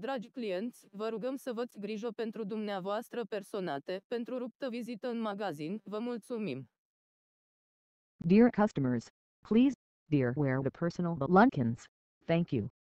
Dragi clienți, vă rugăm să vă grijă pentru dumneavoastră personate, pentru ruptă vizită în magazin, vă mulțumim. Dear customers, please, dear wear the personal lunkins. Thank you.